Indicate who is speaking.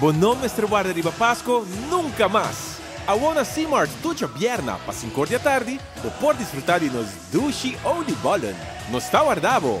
Speaker 1: Bom nome guarda riba Pasco nunca mais. A Wona Seamart tucha bierna para 5 da tarde, o por disfrutar de nos dushi ou de bolen. nos está guardado.